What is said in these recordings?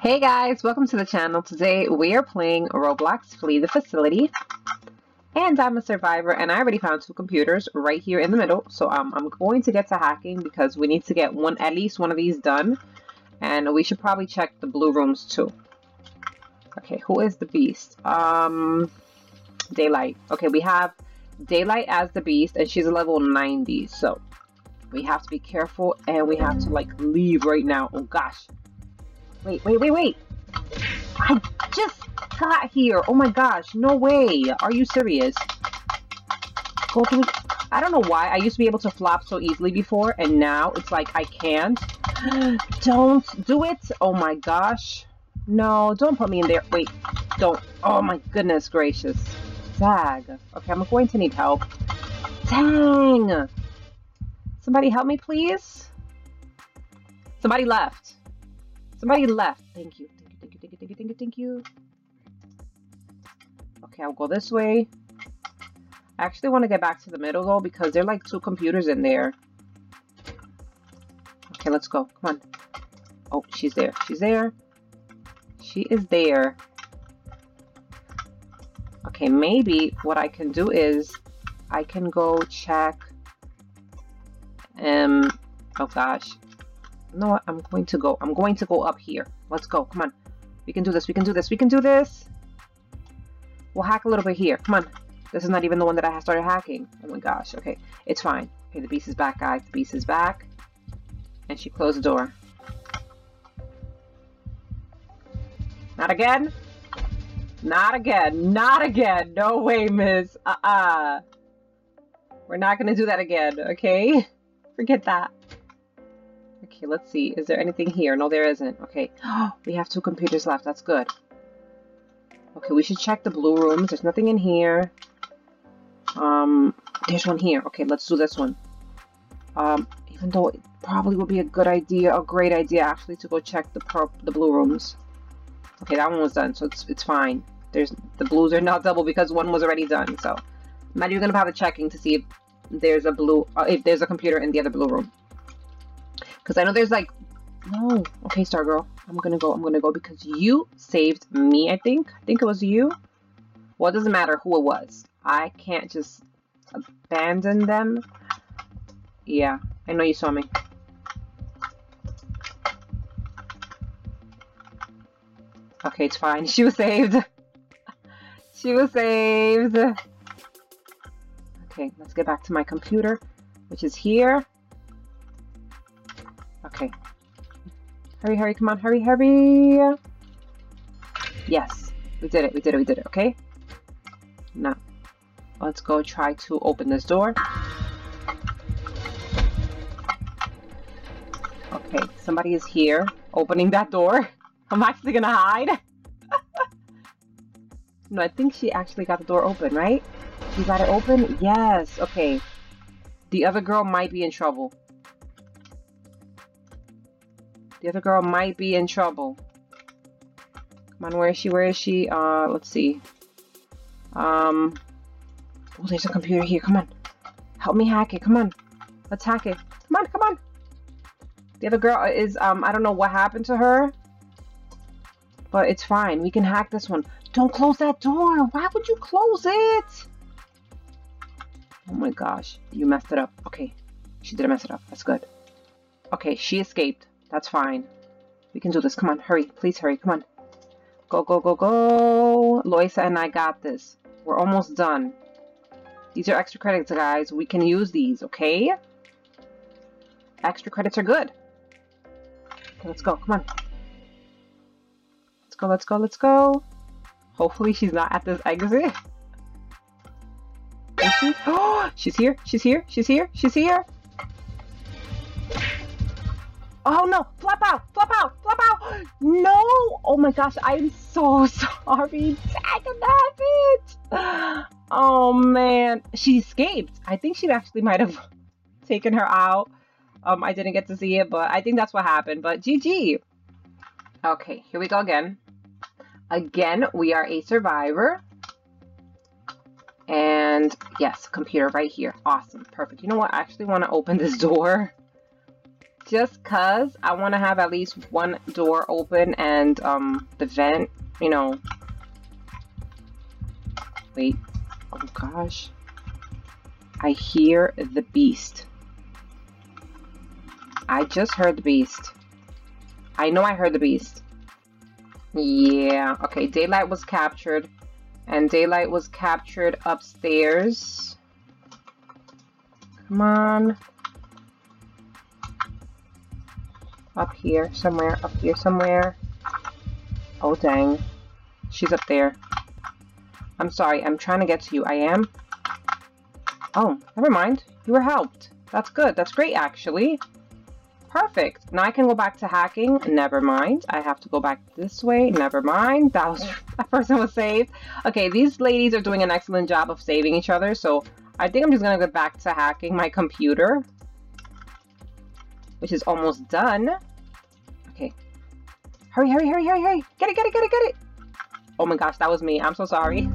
Hey guys, welcome to the channel. Today we are playing Roblox Flee the Facility. And I'm a survivor and I already found two computers right here in the middle. So um, I'm going to get to hacking because we need to get one at least one of these done. And we should probably check the blue rooms too. Okay, who is the beast? Um, Daylight. Okay, we have Daylight as the beast and she's a level 90. So we have to be careful and we have to like leave right now. Oh gosh, Wait, wait, wait, wait. I just got here. Oh my gosh, no way. Are you serious? Go through. I don't know why. I used to be able to flop so easily before, and now it's like I can't. Don't do it. Oh my gosh. No, don't put me in there. Wait, don't. Oh my goodness gracious. Zag. Okay, I'm going to need help. Dang. Somebody help me, please. Somebody left. Somebody left. Thank you. Thank you, thank you, thank you, thank you, thank you, thank you. Okay, I'll go this way. I actually want to get back to the middle though because there are like two computers in there. Okay, let's go. Come on. Oh, she's there. She's there. She is there. Okay, maybe what I can do is I can go check um oh gosh know what? I'm going to go. I'm going to go up here. Let's go. Come on. We can do this. We can do this. We can do this. We'll hack a little bit here. Come on. This is not even the one that I started hacking. Oh my gosh. Okay. It's fine. Okay, the beast is back, guys. The beast is back. And she closed the door. Not again? Not again. Not again. No way, miss. Uh-uh. We're not going to do that again, okay? Forget that. Okay, let's see. Is there anything here? No, there isn't. Okay. we have two computers left. That's good. Okay, we should check the blue rooms. There's nothing in here. Um, there's one here. Okay, let's do this one. Um, even though it probably would be a good idea, a great idea actually, to go check the purple, the blue rooms. Okay, that one was done, so it's it's fine. There's the blues are not double because one was already done. So I'm not even gonna bother checking to see if there's a blue, uh, if there's a computer in the other blue room. Because I know there's like, no. Okay, Star Girl. I'm to go. I'm to go because you saved me, I think. I think it was you. Well, it doesn't matter who it was. I can't just abandon them. Yeah, I know you saw me. Okay, it's fine. She was saved. she was saved. Okay, let's get back to my computer, which is here. Hurry, hurry, come on, hurry, hurry! Yes, we did it, we did it, we did it, okay? Now, let's go try to open this door. Okay, somebody is here, opening that door. I'm actually gonna hide. no, I think she actually got the door open, right? She got it open? Yes, okay. The other girl might be in trouble. The other girl might be in trouble. Come on, where is she? Where is she? Uh, let's see. Um, oh, there's a computer here. Come on. Help me hack it. Come on. Let's hack it. Come on, come on. The other girl is, um, I don't know what happened to her. But it's fine. We can hack this one. Don't close that door. Why would you close it? Oh my gosh. You messed it up. Okay. She didn't mess it up. That's good. Okay, she escaped. That's fine. We can do this. Come on, hurry. Please hurry. Come on. Go, go, go, go. Loisa and I got this. We're almost done. These are extra credits, guys. We can use these, okay? Extra credits are good. Okay, let's go. Come on. Let's go, let's go, let's go. Hopefully she's not at this exit. Is she? Oh, she's here. She's here. She's here. She's here. Oh no! Flop out! Flop out! Flop out! No! Oh my gosh, I'm so sorry. Dang it! Oh man. She escaped. I think she actually might have taken her out. Um, I didn't get to see it, but I think that's what happened. But GG. Okay, here we go again. Again, we are a survivor. And yes, computer right here. Awesome. Perfect. You know what? I actually want to open this door just cause I want to have at least one door open and um the vent, you know. Wait. Oh gosh. I hear the beast. I just heard the beast. I know I heard the beast. Yeah, okay, Daylight was captured. And Daylight was captured upstairs. Come on. Up here somewhere, up here somewhere. Oh, dang. She's up there. I'm sorry, I'm trying to get to you. I am? Oh, never mind. You were helped. That's good. That's great, actually. Perfect. Now I can go back to hacking. Never mind. I have to go back this way. Never mind. That was that person was saved. Okay, these ladies are doing an excellent job of saving each other, so I think I'm just gonna go back to hacking my computer. Which is almost done. Okay. Hurry, hurry, hurry, hurry, hurry. Get it, get it, get it, get it. Oh my gosh, that was me. I'm so sorry.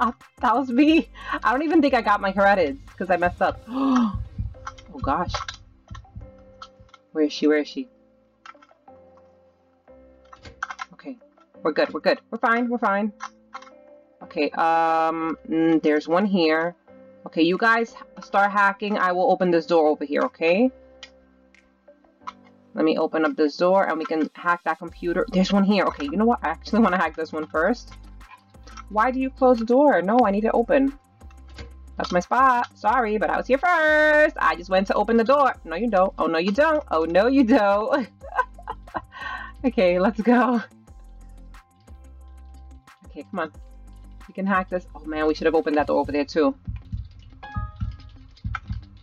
Oh, that was me. I don't even think I got my credits because I messed up. oh gosh. Where is she? Where is she? Okay. We're good. We're good. We're fine. We're fine. Okay. Um, mm, there's one here. Okay, you guys start hacking. I will open this door over here, okay? Let me open up this door and we can hack that computer. There's one here. Okay, you know what? I actually want to hack this one first. Why do you close the door? No, I need it open. That's my spot. Sorry, but I was here first. I just went to open the door. No, you don't. Oh, no, you don't. Oh, no, you don't. okay, let's go. Okay, come on. We can hack this. Oh, man, we should have opened that door over there, too.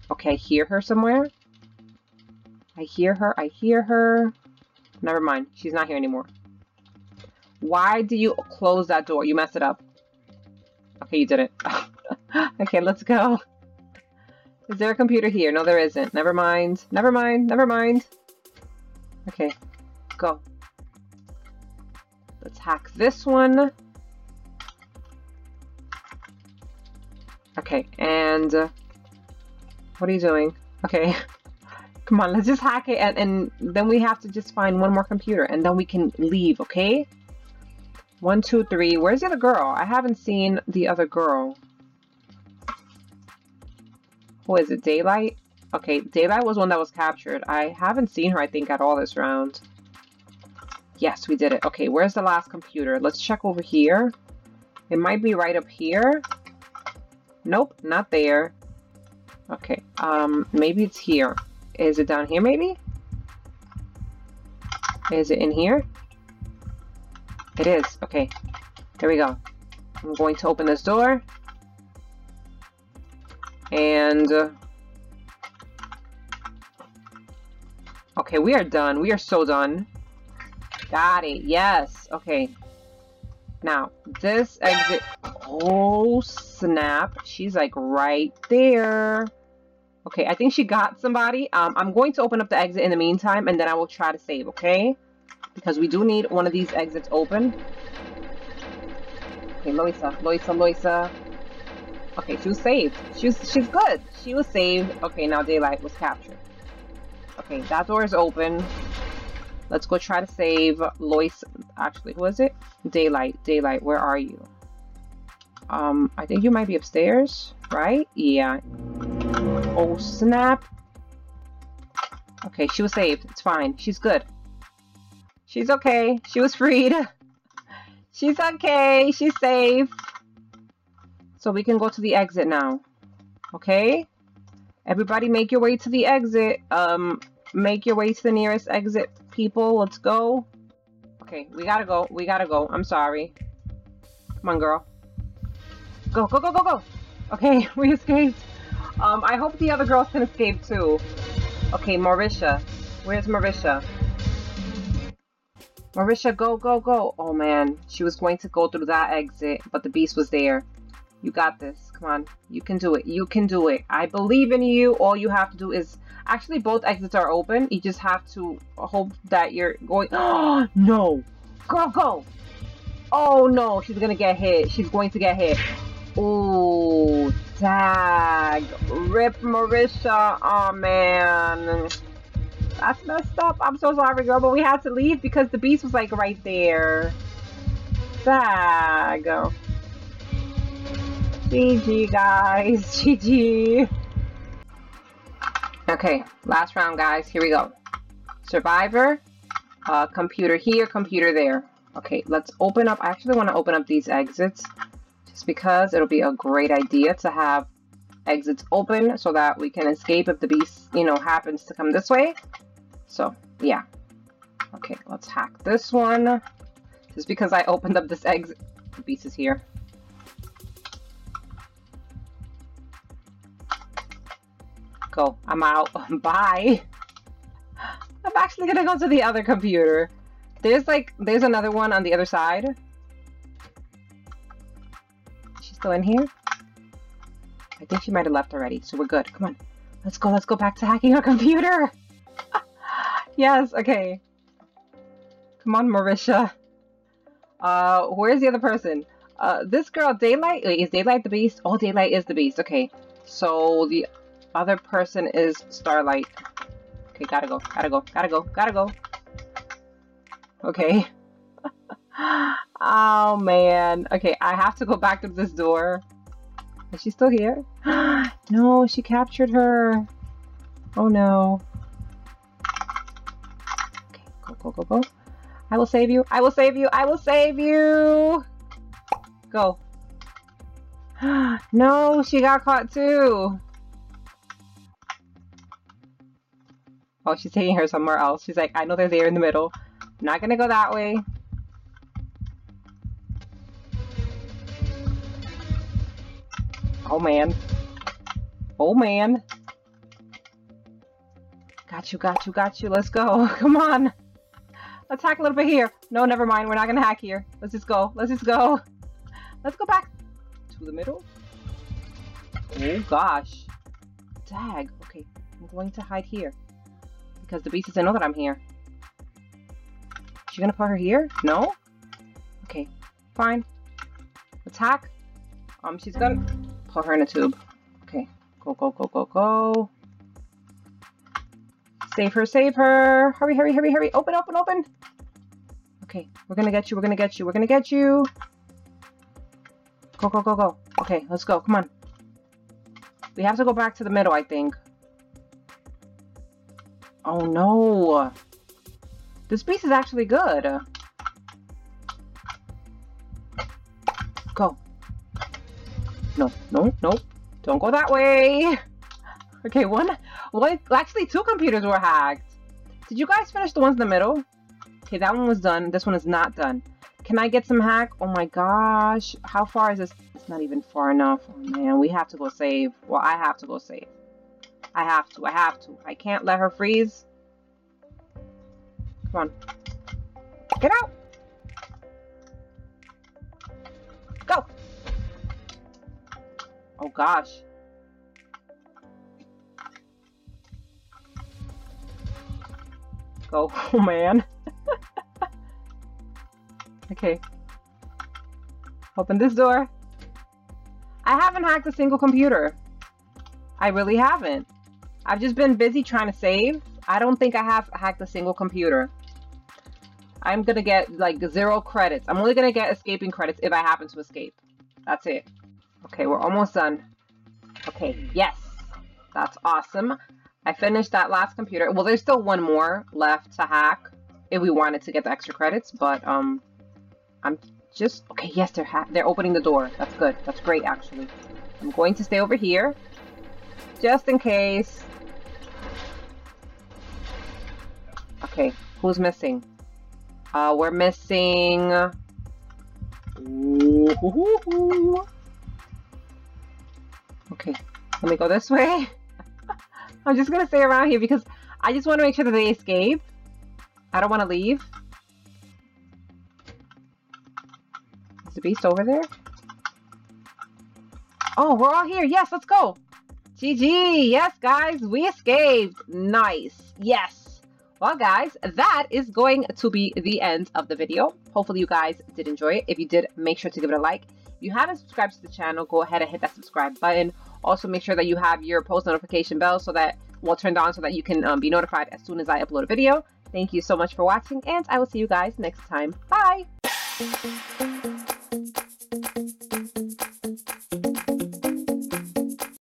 Okay, hear her somewhere. I hear her. I hear her. Never mind. She's not here anymore. Why do you close that door? You messed it up. Okay, you did it. okay, let's go. Is there a computer here? No, there isn't. Never mind. Never mind. Never mind. Okay, go. Let's hack this one. Okay, and uh, what are you doing? Okay, come on, let's just hack it, and, and then we have to just find one more computer, and then we can leave, okay? One, two, three. Where's the other girl? I haven't seen the other girl. Who is it? Daylight? Okay, Daylight was one that was captured. I haven't seen her, I think, at all this round. Yes, we did it. Okay, where's the last computer? Let's check over here. It might be right up here. Nope, not there. Okay, um, maybe it's here. Is it down here, maybe? Is it in here? It is. Okay, there we go. I'm going to open this door. And... Uh, okay, we are done. We are so done. Got it. Yes. Okay. Now, this exit... Oh, snap. She's like right there. Okay, I think she got somebody. Um, I'm going to open up the exit in the meantime, and then I will try to save, okay? Because we do need one of these exits open. Okay, Loisa, Loisa, Loisa. Okay, she was saved. She was, she's good. She was saved. Okay, now Daylight was captured. Okay, that door is open. Let's go try to save Lois. Actually, who is it? Daylight. Daylight, where are you? Um, I think you might be upstairs, right? Yeah. Oh, snap. Okay, she was saved. It's fine. She's good. She's okay. She was freed. She's okay. She's safe. So we can go to the exit now. Okay? Everybody make your way to the exit. Um, make your way to the nearest exit, people. Let's go. Okay, we gotta go. We gotta go. I'm sorry. Come on, girl. Go, go, go, go, go. Okay, we escaped. Um, I hope the other girls can escape too. Okay, Marisha. Where's Marisha? Marisha, go, go, go. Oh man, she was going to go through that exit, but the beast was there. You got this. Come on. You can do it. You can do it. I believe in you. All you have to do is... Actually, both exits are open. You just have to hope that you're going... Oh, no. Girl, go. Oh, no. She's going to get hit. She's going to get hit. Oh, tag. Rip Marisha. Oh, man. That's messed up. I'm so sorry, girl, but we had to leave because the beast was like right there. Dag. GG, guys. GG. Okay, last round, guys. Here we go. Survivor. Uh, computer here, computer there. Okay, let's open up. I actually want to open up these exits just because it'll be a great idea to have exits open so that we can escape if the beast, you know, happens to come this way. So, yeah. Okay, let's hack this one. Just because I opened up this exit. The beast is here. Go. I'm out. Bye. I'm actually gonna go to the other computer. There's like, there's another one on the other side. Still in here? I think she might have left already, so we're good. Come on. Let's go, let's go back to hacking our computer. yes, okay. Come on, Marisha. Uh, where's the other person? Uh, this girl, Daylight, wait, is Daylight the beast? Oh, Daylight is the beast, okay. So the other person is Starlight. Okay, gotta go, gotta go, gotta go, gotta go. Okay. Oh, man. Okay, I have to go back to this door. Is she still here? no, she captured her. Oh, no. Okay, go, go, go, go. I will save you. I will save you. I will save you. Go. no, she got caught too. Oh, she's taking her somewhere else. She's like, I know they're there in the middle. I'm not gonna go that way. Oh man. Oh man. Got you, got you, got you. Let's go. Come on. Let's hack a little bit here. No, never mind. We're not gonna hack here. Let's just go. Let's just go. Let's go back to the middle. Oh gosh. Dag. Okay, I'm going to hide here because the beast doesn't know that I'm here. She gonna put her here? No? Okay, fine. Attack. Um, she's gonna put her in a tube. Okay, go, go, go, go, go. Save her, save her. Hurry, hurry, hurry, hurry. Open, open, open. Okay, we're gonna get you, we're gonna get you, we're gonna get you. Go, go, go, go. Okay, let's go. Come on. We have to go back to the middle, I think. Oh no! This piece is actually good. Go. No, no, no. Don't go that way. Okay, one, one, actually two computers were hacked. Did you guys finish the ones in the middle? Okay, that one was done. This one is not done. Can I get some hack? Oh my gosh. How far is this? It's not even far enough. Oh man, we have to go save. Well, I have to go save. I have to. I have to. I can't let her freeze. Come on. Get out! Gosh. Oh, Go. Oh man. okay. Open this door. I haven't hacked a single computer. I really haven't. I've just been busy trying to save. I don't think I have hacked a single computer. I'm gonna get like zero credits. I'm only gonna get escaping credits if I happen to escape. That's it. Okay, we're almost done. Okay, yes. That's awesome. I finished that last computer. Well, there's still one more left to hack if we wanted to get the extra credits, but um, I'm just, okay, yes, they're, they're opening the door. That's good. That's great, actually. I'm going to stay over here just in case. Okay, who's missing? Uh, we're missing... Okay, let me go this way. I'm just gonna stay around here because I just want to make sure that they escape. I don't want to leave. Is the beast over there? Oh, we're all here. Yes, let's go. GG. Yes, guys, we escaped. Nice. Yes. Well, guys, that is going to be the end of the video. Hopefully you guys did enjoy it. If you did, make sure to give it a like. If you haven't subscribed to the channel, go ahead and hit that subscribe button. Also, make sure that you have your post notification bell so that well turned on so that you can um, be notified as soon as I upload a video. Thank you so much for watching, and I will see you guys next time. Bye!